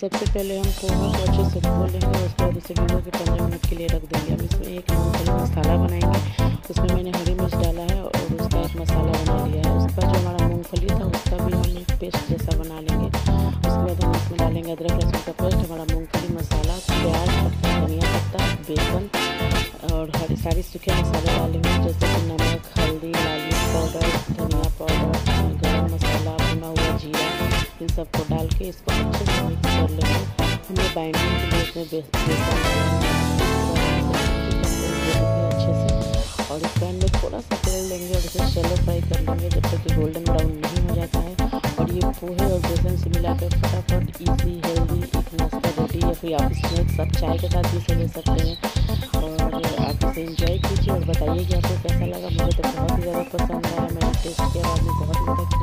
सबसे पहले हम पोहा को अच्छे से धो लेंगे, उसके बाद उसे भिगो के पंद्रह मिनट के लिए रख देंगे। हम इसमें एक मूँगफली मसाला बनाएँगे, उसमें मैंने हरी मिर्च डाला है और उसका एक मसाला बना लिया है। उसके जो हमारा मूँगफली था, उसका भी हम पेस्ट जैसा बना लेंगे। उसके बाद हम इसमें डालेंगे अदरक, लहसुन का पेस्ट, हमारा मूँगफली मसाला, प्याज पत्ता धनिया पत्ता, बेसन और हरी, सारी सूखे मसाले डालेंगे, जैसे कि नमक सबको डाल के इसको अच्छे से मिक्स कर लेंगे। हमें बाइंडिंग के लिए इसमें बेसन अच्छे से और इस पैन में थोड़ा सा तेल लेंगे और इसे शेलो फ्राई कर लेंगे जब तक कि गोल्डन ब्राउन नहीं हो जाता है। और ये पोहे और बेसन से मिला कर फटाफट ईजी हेल्दी एक नाश्ता रोटी या फिर आप स्नैक्स आप चाय के साथ भी ले सकते हैं। और आप इसे इंजॉय कीजिए और बताइए कि आपको कैसा लगा। मुझे तो बहुत ही ज़्यादा पसंद आया। मैंने टेस्ट किया और बहुत ज़्यादा